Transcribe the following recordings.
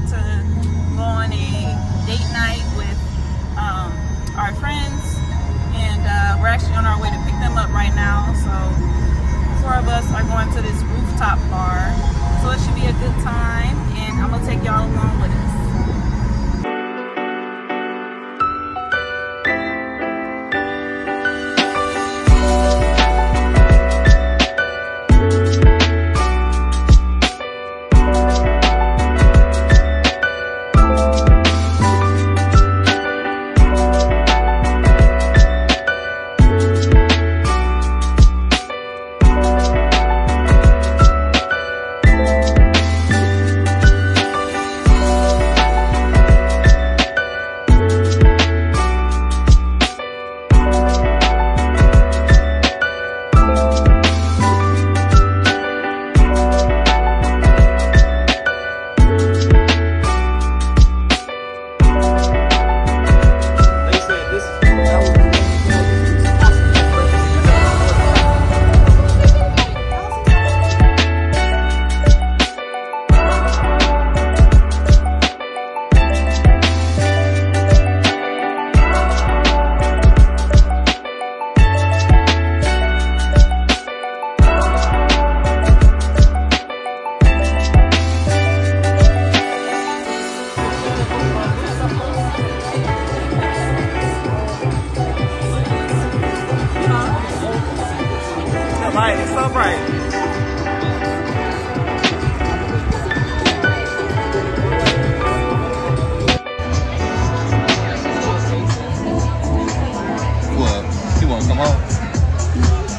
about to go on a date night with um, our friends, and uh, we're actually on our way to pick them up right now. So four of us are going to this rooftop bar, so it should be a good time,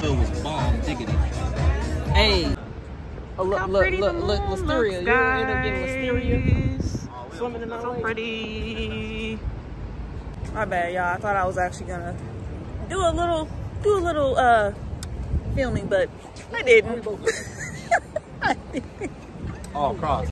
It was bomb diggity. Hey. Oh, look, look, look, look, Listeria. You end up getting Listeria. Swimming in my So pretty. My bad, y'all. I thought I was actually gonna do a little, do a little uh filming, but I didn't. Oh, cross.